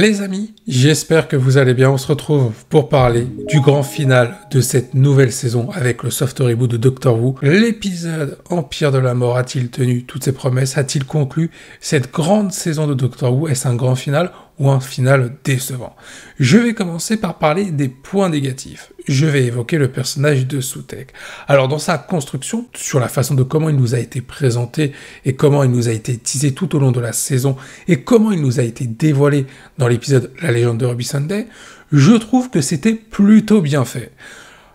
Les amis, j'espère que vous allez bien. On se retrouve pour parler du grand final de cette nouvelle saison avec le soft reboot de Doctor Who. L'épisode Empire de la mort a-t-il tenu toutes ses promesses? A-t-il conclu cette grande saison de Doctor Who? Est-ce un grand final? Ou un final décevant Je vais commencer par parler des points négatifs. Je vais évoquer le personnage de Soutek. Alors dans sa construction, sur la façon de comment il nous a été présenté et comment il nous a été teasé tout au long de la saison et comment il nous a été dévoilé dans l'épisode La légende de Ruby Sunday, je trouve que c'était plutôt bien fait.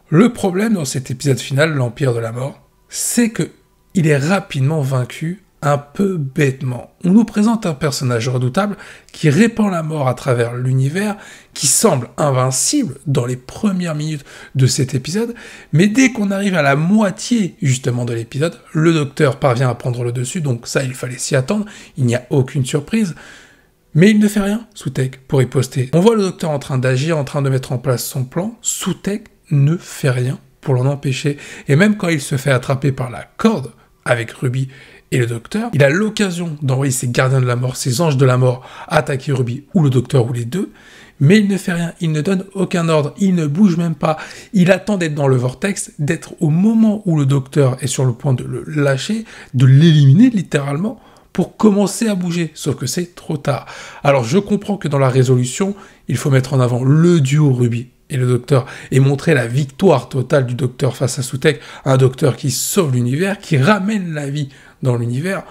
Le problème dans cet épisode final, l'Empire de la Mort, c'est que il est rapidement vaincu un peu bêtement. On nous présente un personnage redoutable qui répand la mort à travers l'univers, qui semble invincible dans les premières minutes de cet épisode, mais dès qu'on arrive à la moitié justement de l'épisode, le docteur parvient à prendre le dessus, donc ça il fallait s'y attendre, il n'y a aucune surprise. Mais il ne fait rien, Soutek, pour y poster. On voit le docteur en train d'agir, en train de mettre en place son plan. Soutek ne fait rien pour l'en empêcher. Et même quand il se fait attraper par la corde avec Ruby et le docteur, il a l'occasion d'envoyer ses gardiens de la mort, ses anges de la mort, attaquer Ruby ou le docteur ou les deux, mais il ne fait rien, il ne donne aucun ordre, il ne bouge même pas, il attend d'être dans le vortex, d'être au moment où le docteur est sur le point de le lâcher, de l'éliminer littéralement, pour commencer à bouger, sauf que c'est trop tard. Alors je comprends que dans la résolution, il faut mettre en avant le duo Ruby et le docteur et montrer la victoire totale du docteur face à Soutek, un docteur qui sauve l'univers, qui ramène la vie l'univers,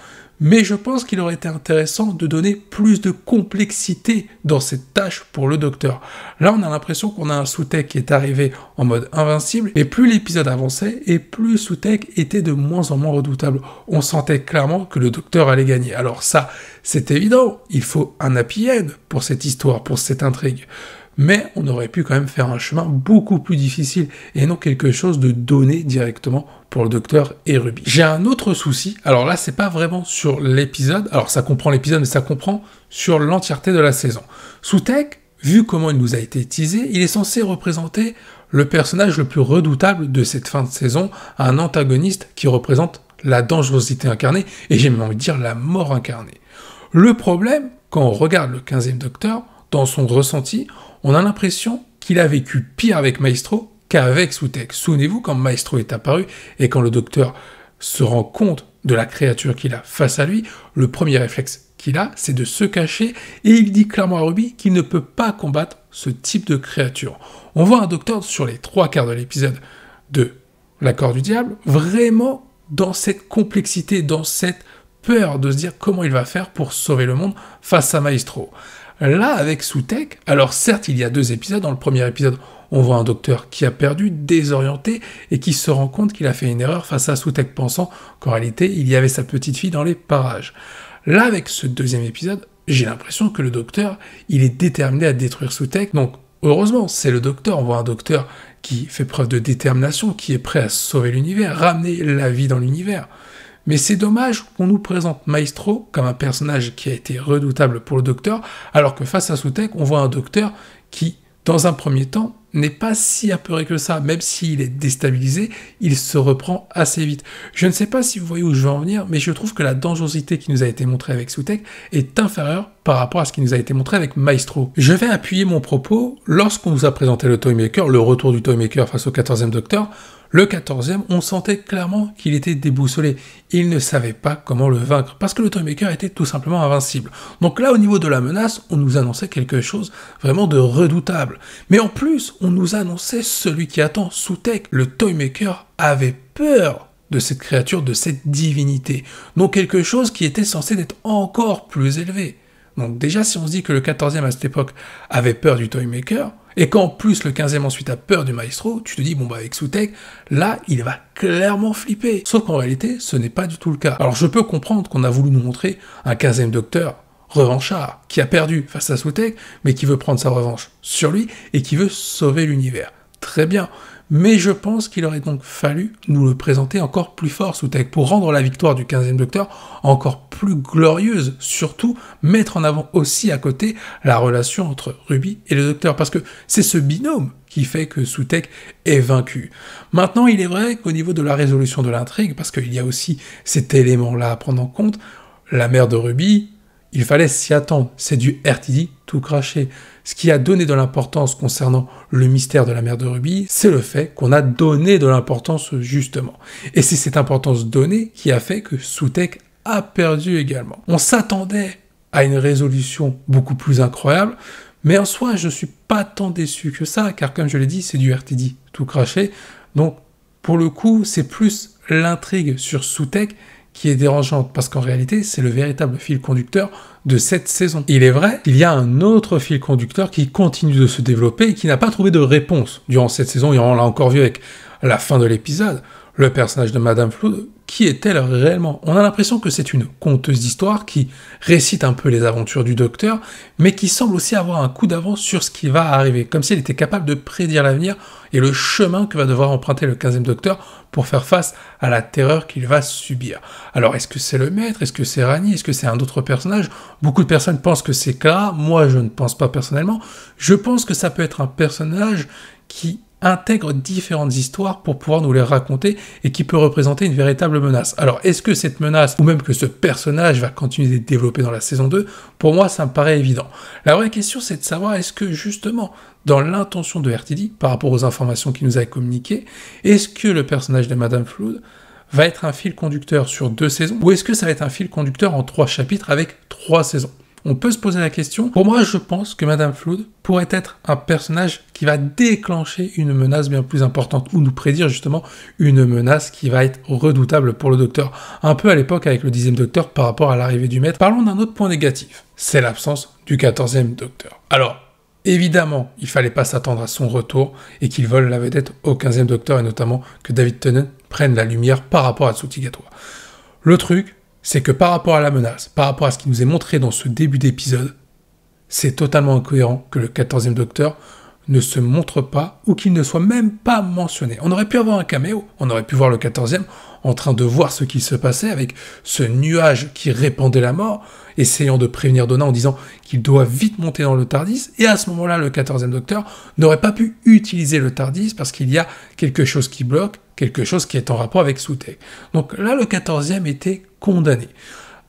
mais je pense qu'il aurait été intéressant de donner plus de complexité dans cette tâche pour le docteur. Là, on a l'impression qu'on a un Soutek qui est arrivé en mode invincible, et plus l'épisode avançait, et plus Soutek était de moins en moins redoutable. On sentait clairement que le docteur allait gagner. Alors ça, c'est évident, il faut un happy end pour cette histoire, pour cette intrigue mais on aurait pu quand même faire un chemin beaucoup plus difficile et non quelque chose de donné directement pour le docteur et Ruby. J'ai un autre souci, alors là c'est pas vraiment sur l'épisode, alors ça comprend l'épisode mais ça comprend sur l'entièreté de la saison. Soutek, vu comment il nous a été teasé, il est censé représenter le personnage le plus redoutable de cette fin de saison, un antagoniste qui représente la dangerosité incarnée et j'ai même envie de dire la mort incarnée. Le problème, quand on regarde le 15e docteur, dans son ressenti, on a l'impression qu'il a vécu pire avec Maestro qu'avec Soutek. Souvenez-vous quand Maestro est apparu et quand le docteur se rend compte de la créature qu'il a face à lui, le premier réflexe qu'il a, c'est de se cacher et il dit clairement à Ruby qu'il ne peut pas combattre ce type de créature. On voit un docteur sur les trois quarts de l'épisode de l'accord du diable, vraiment dans cette complexité, dans cette peur de se dire comment il va faire pour sauver le monde face à Maestro. Là, avec Soutek, alors certes, il y a deux épisodes. Dans le premier épisode, on voit un docteur qui a perdu, désorienté, et qui se rend compte qu'il a fait une erreur face à Soutek, pensant qu'en réalité, il y avait sa petite fille dans les parages. Là, avec ce deuxième épisode, j'ai l'impression que le docteur, il est déterminé à détruire Soutek. Donc, heureusement, c'est le docteur. On voit un docteur qui fait preuve de détermination, qui est prêt à sauver l'univers, ramener la vie dans l'univers. Mais c'est dommage qu'on nous présente Maestro comme un personnage qui a été redoutable pour le docteur, alors que face à Soutek, on voit un docteur qui, dans un premier temps, n'est pas si apeuré que ça, même s'il est déstabilisé, il se reprend assez vite. Je ne sais pas si vous voyez où je veux en venir, mais je trouve que la dangerosité qui nous a été montrée avec Soutek est inférieure par rapport à ce qui nous a été montré avec Maestro. Je vais appuyer mon propos lorsqu'on nous a présenté le Toymaker, le retour du Toymaker face au 14e Docteur, le 14e, on sentait clairement qu'il était déboussolé. Il ne savait pas comment le vaincre, parce que le Toymaker était tout simplement invincible. Donc là, au niveau de la menace, on nous annonçait quelque chose vraiment de redoutable. Mais en plus, on nous annonçait celui qui attend sous tech. Le Toymaker avait peur de cette créature, de cette divinité. Donc quelque chose qui était censé être encore plus élevé. Donc déjà, si on se dit que le 14e à cette époque avait peur du Toymaker, et qu'en plus le 15e ensuite a peur du maestro, tu te dis, bon bah avec Soutek, là, il va clairement flipper. Sauf qu'en réalité, ce n'est pas du tout le cas. Alors je peux comprendre qu'on a voulu nous montrer un 15e docteur revanchard, qui a perdu face à Soutek, mais qui veut prendre sa revanche sur lui, et qui veut sauver l'univers. Très bien mais je pense qu'il aurait donc fallu nous le présenter encore plus fort sous pour rendre la victoire du 15e Docteur encore plus glorieuse, surtout mettre en avant aussi à côté la relation entre Ruby et le Docteur, parce que c'est ce binôme qui fait que Soutek est vaincu. Maintenant, il est vrai qu'au niveau de la résolution de l'intrigue, parce qu'il y a aussi cet élément-là à prendre en compte, la mère de Ruby, il fallait s'y attendre. C'est du RTD tout craché. Ce qui a donné de l'importance concernant le mystère de la mère de Ruby, c'est le fait qu'on a donné de l'importance justement. Et c'est cette importance donnée qui a fait que Soutek a perdu également. On s'attendait à une résolution beaucoup plus incroyable, mais en soi, je ne suis pas tant déçu que ça, car comme je l'ai dit, c'est du RTD tout craché. Donc, pour le coup, c'est plus l'intrigue sur Soutek qui est dérangeante, parce qu'en réalité, c'est le véritable fil conducteur de cette saison. Il est vrai qu'il y a un autre fil conducteur qui continue de se développer et qui n'a pas trouvé de réponse durant cette saison, et on l'a encore vu avec la fin de l'épisode, le personnage de Madame Flood qui est-elle réellement? On a l'impression que c'est une conteuse d'histoire qui récite un peu les aventures du docteur, mais qui semble aussi avoir un coup d'avance sur ce qui va arriver, comme si elle était capable de prédire l'avenir et le chemin que va devoir emprunter le 15e docteur pour faire face à la terreur qu'il va subir. Alors est-ce que c'est le maître? Est-ce que c'est Rani? Est-ce que c'est un autre personnage? Beaucoup de personnes pensent que c'est Clara, moi je ne pense pas personnellement. Je pense que ça peut être un personnage qui intègre différentes histoires pour pouvoir nous les raconter et qui peut représenter une véritable menace. Alors, est-ce que cette menace, ou même que ce personnage va continuer d'être développé dans la saison 2 Pour moi, ça me paraît évident. La vraie question, c'est de savoir est-ce que justement, dans l'intention de RTD, par rapport aux informations qu'il nous a communiquées, est-ce que le personnage de Madame Flood va être un fil conducteur sur deux saisons, ou est-ce que ça va être un fil conducteur en trois chapitres avec trois saisons? On peut se poser la question. Pour moi, je pense que Madame Flood pourrait être un personnage qui va déclencher une menace bien plus importante, ou nous prédire justement une menace qui va être redoutable pour le docteur. Un peu à l'époque avec le dixième docteur par rapport à l'arrivée du maître. Parlons d'un autre point négatif. C'est l'absence du quatorzième docteur. Alors, évidemment, il fallait pas s'attendre à son retour et qu'il vole la vedette au quinzième docteur et notamment que David Tennant prenne la lumière par rapport à Tsutigatoa. Le truc, c'est que par rapport à la menace, par rapport à ce qui nous est montré dans ce début d'épisode, c'est totalement incohérent que le 14e Docteur ne se montre pas ou qu'il ne soit même pas mentionné. On aurait pu avoir un caméo, on aurait pu voir le 14e en train de voir ce qui se passait avec ce nuage qui répandait la mort, essayant de prévenir Donna en disant qu'il doit vite monter dans le Tardis, et à ce moment-là, le 14e Docteur n'aurait pas pu utiliser le Tardis parce qu'il y a quelque chose qui bloque, quelque chose qui est en rapport avec Soutek. Donc là, le 14e était condamné.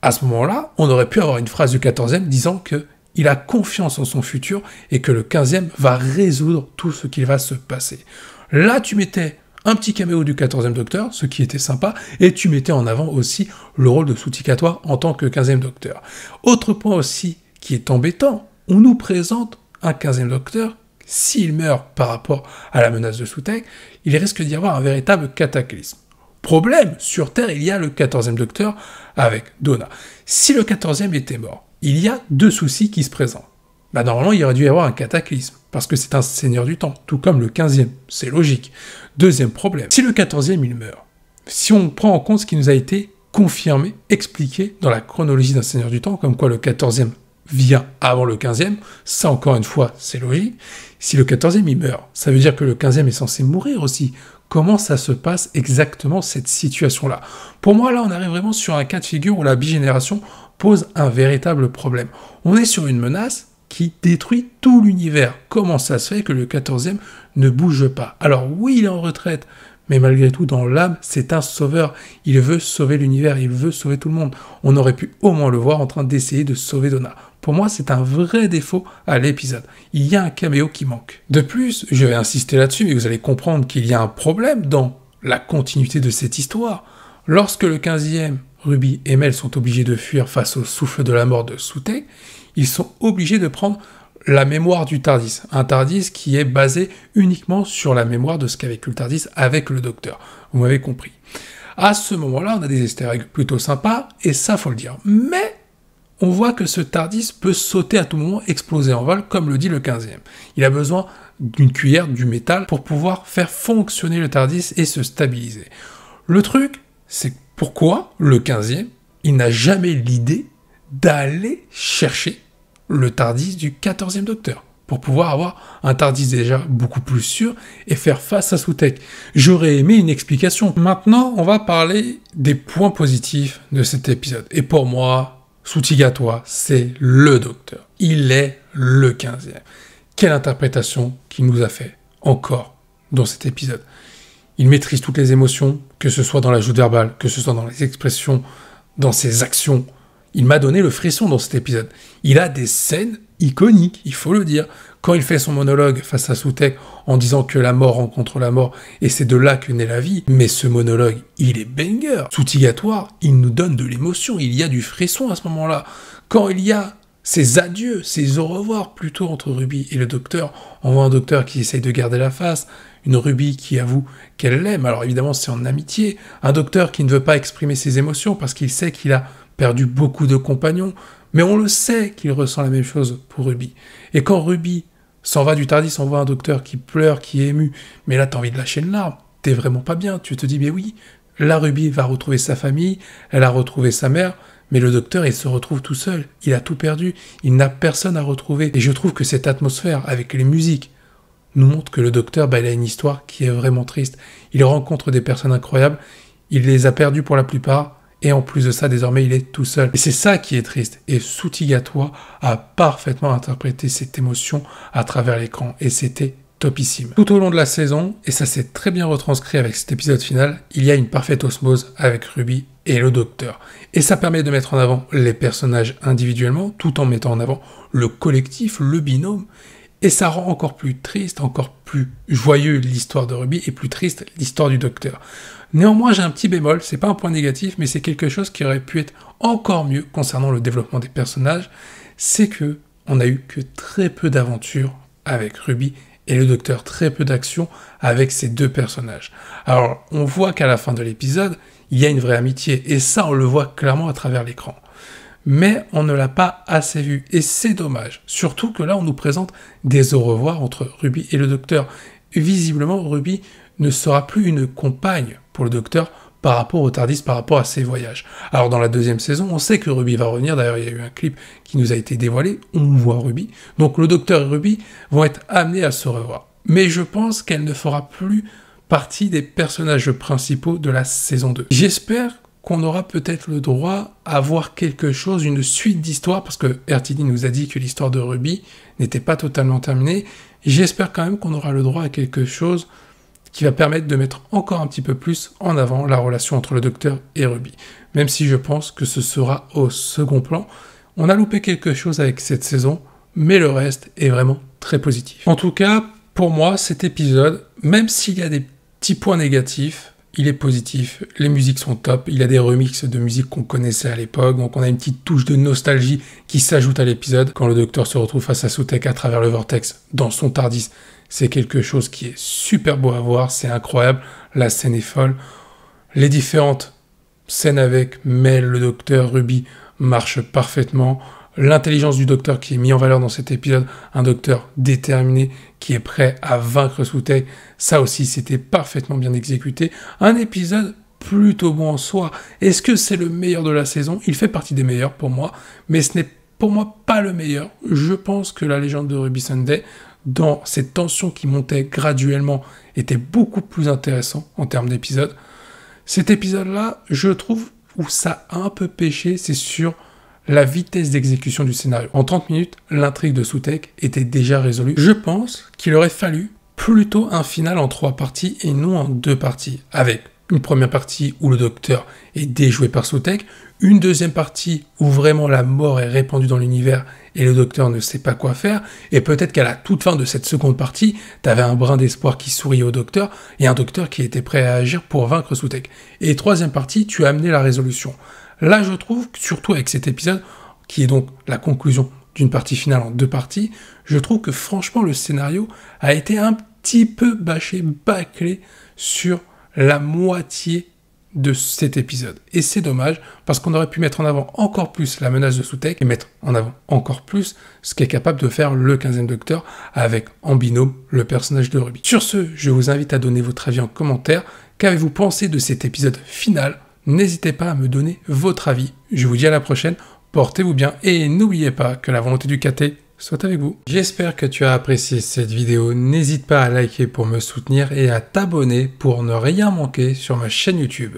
À ce moment-là, on aurait pu avoir une phrase du 14e disant que il a confiance en son futur et que le 15e va résoudre tout ce qui va se passer. Là, tu mettais un petit caméo du 14e Docteur, ce qui était sympa, et tu mettais en avant aussi le rôle de Souticatoire en tant que 15e Docteur. Autre point aussi qui est embêtant, on nous présente un 15e Docteur, s'il meurt par rapport à la menace de Soutek, il risque d'y avoir un véritable cataclysme. Problème, sur Terre, il y a le 14e Docteur avec Donna. Si le 14e était mort, il y a deux soucis qui se présentent. Bah, normalement, il aurait dû y avoir un cataclysme, parce que c'est un seigneur du temps, tout comme le 15e, c'est logique. Deuxième problème, si le 14e il meurt, si on prend en compte ce qui nous a été confirmé, expliqué dans la chronologie d'un seigneur du temps, comme quoi le 14e vient avant le 15e, ça encore une fois, c'est logique. Si le 14e il meurt, ça veut dire que le 15e est censé mourir aussi. Comment ça se passe exactement cette situation-là? Pour moi, là, on arrive vraiment sur un cas de figure où la bigénération pose un véritable problème. On est sur une menace qui détruit tout l'univers. Comment ça se fait que le 14e ne bouge pas? Alors oui, il est en retraite, mais malgré tout, dans l'âme, c'est un sauveur. Il veut sauver l'univers, il veut sauver tout le monde. On aurait pu au moins le voir en train d'essayer de sauver Donna. Pour moi, c'est un vrai défaut à l'épisode. Il y a un caméo qui manque. De plus, je vais insister là-dessus, mais vous allez comprendre qu'il y a un problème dans la continuité de cette histoire. Lorsque le 15e, Ruby et Mel sont obligés de fuir face au souffle de la mort de Soutek, ils sont obligés de prendre la mémoire du Tardis. Un Tardis qui est basé uniquement sur la mémoire de ce qu'a vécu le Tardis avec le docteur. Vous m'avez compris. À ce moment-là, on a des easter eggs plutôt sympas, et ça, faut le dire. Mais on voit que ce Tardis peut sauter à tout moment, exploser en vol, comme le dit le 15e. Il a besoin d'une cuillère, du métal, pour pouvoir faire fonctionner le Tardis et se stabiliser. Le truc, c'est pourquoi le 15e, il n'a jamais l'idée d'aller chercher le Tardis du 14e Docteur pour pouvoir avoir un Tardis déjà beaucoup plus sûr et faire face à Soutek. J'aurais aimé une explication. Maintenant, on va parler des points positifs de cet épisode. Et pour moi, Soutigatois, c'est le Docteur. Il est le 15e. Quelle interprétation qu'il nous a fait encore dans cet épisode. Il maîtrise toutes les émotions, que ce soit dans la joute verbale, que ce soit dans les expressions, dans ses actions. il m'a donné le frisson dans cet épisode. Il a des scènes iconiques, il faut le dire. Quand il fait son monologue face à Soutek en disant que la mort rencontre la mort et c'est de là que naît la vie, mais ce monologue, il est banger. Soutigatoire, il nous donne de l'émotion, il y a du frisson à ce moment-là. Quand il y a ces adieux, ces au revoir plutôt entre Ruby et le docteur, on voit un docteur qui essaye de garder la face, une Ruby qui avoue qu'elle l'aime, alors évidemment c'est en amitié, un docteur qui ne veut pas exprimer ses émotions parce qu'il sait qu'il a perdu beaucoup de compagnons, mais on le sait qu'il ressent la même chose pour Ruby. Et quand Ruby s'en va du Tardis, on voit un docteur qui pleure, qui est ému, mais là t'as envie de lâcher une larme, t'es vraiment pas bien, tu te dis mais oui, la Ruby va retrouver sa famille, elle a retrouvé sa mère, mais le docteur, il se retrouve tout seul, il a tout perdu, il n'a personne à retrouver. Et je trouve que cette atmosphère, avec les musiques, nous montre que le docteur, il a une histoire qui est vraiment triste. Il rencontre des personnes incroyables, il les a perdues pour la plupart, et en plus de ça, désormais, il est tout seul. Et c'est ça qui est triste. Et Soutigatoire a parfaitement interprété cette émotion à travers l'écran. Et c'était topissime. Tout au long de la saison, et ça s'est très bien retranscrit avec cet épisode final, il y a une parfaite osmose avec Ruby et le docteur. Et ça permet de mettre en avant les personnages individuellement, tout en mettant en avant le collectif, le binôme. Et ça rend encore plus triste, encore plus joyeux l'histoire de Ruby et plus triste l'histoire du docteur. Néanmoins, j'ai un petit bémol, c'est pas un point négatif, mais c'est quelque chose qui aurait pu être encore mieux concernant le développement des personnages, c'est que on a eu que très peu d'aventures avec Ruby et le docteur, très peu d'action avec ces deux personnages. Alors, on voit qu'à la fin de l'épisode, il y a une vraie amitié, et ça, on le voit clairement à travers l'écran mais on ne l'a pas assez vu. Et c'est dommage. Surtout que là, on nous présente des au revoir entre Ruby et le docteur. Visiblement, Ruby ne sera plus une compagne pour le docteur par rapport au Tardis, par rapport à ses voyages. Alors dans la deuxième saison, on sait que Ruby va revenir, d'ailleurs il y a eu un clip qui nous a été dévoilé, on voit Ruby. Donc le docteur et Ruby vont être amenés à se revoir. Mais je pense qu'elle ne fera plus partie des personnages principaux de la saison 2. J'espère qu'on aura peut-être le droit à voir quelque chose, une suite d'histoires, parce que RTD nous a dit que l'histoire de Ruby n'était pas totalement terminée. J'espère quand même qu'on aura le droit à quelque chose qui va permettre de mettre encore un petit peu plus en avant la relation entre le docteur et Ruby. Même si je pense que ce sera au second plan. On a loupé quelque chose avec cette saison, mais le reste est vraiment très positif. En tout cas, pour moi, cet épisode, même s'il y a des petits points négatifs, il est positif, les musiques sont top, il y a des remixes de musique qu'on connaissait à l'époque, donc on a une petite touche de nostalgie qui s'ajoute à l'épisode. Quand le docteur se retrouve face à Soutek à travers le vortex dans son Tardis, c'est quelque chose qui est super beau à voir, c'est incroyable, la scène est folle. Les différentes scènes avec Mel, le docteur, Ruby marchent parfaitement l'intelligence du docteur qui est mis en valeur dans cet épisode, un docteur déterminé qui est prêt à vaincre Soutek, ça aussi c'était parfaitement bien exécuté. Un épisode plutôt bon en soi. Est-ce que c'est le meilleur de la saison? Il fait partie des meilleurs pour moi, mais ce n'est pour moi pas le meilleur. Je pense que la légende de Ruby Sunday, dans cette tension qui montait graduellement, était beaucoup plus intéressant en termes d'épisode. Cet épisode-là, je trouve où ça a un peu pêché, c'est sur la vitesse d'exécution du scénario. En 30 minutes, l'intrigue de Soutek était déjà résolue. Je pense qu'il aurait fallu plutôt un final en trois parties et non en deux parties, avec une première partie où le docteur est déjoué par Soutek, une deuxième partie où vraiment la mort est répandue dans l'univers et le docteur ne sait pas quoi faire, et peut-être qu'à la toute fin de cette seconde partie, t'avais un brin d'espoir qui souriait au docteur, et un docteur qui était prêt à agir pour vaincre Soutek. Et troisième partie, tu as amené la résolution. Là, je trouve, surtout avec cet épisode, qui est donc la conclusion d'une partie finale en deux parties, je trouve que franchement le scénario a été un petit peu bâché, bâclé sur la moitié de cet épisode. Et c'est dommage, parce qu'on aurait pu mettre en avant encore plus la menace de Soutek et mettre en avant encore plus ce qu'est capable de faire le 15e Docteur avec en binôme le personnage de Ruby. Sur ce, je vous invite à donner votre avis en commentaire. Qu'avez-vous pensé de cet épisode final? N'hésitez pas à me donner votre avis. Je vous dis à la prochaine, portez-vous bien et n'oubliez pas que la volonté du KT soit avec vous. J'espère que tu as apprécié cette vidéo. N'hésite pas à liker pour me soutenir et à t'abonner pour ne rien manquer sur ma chaîne YouTube.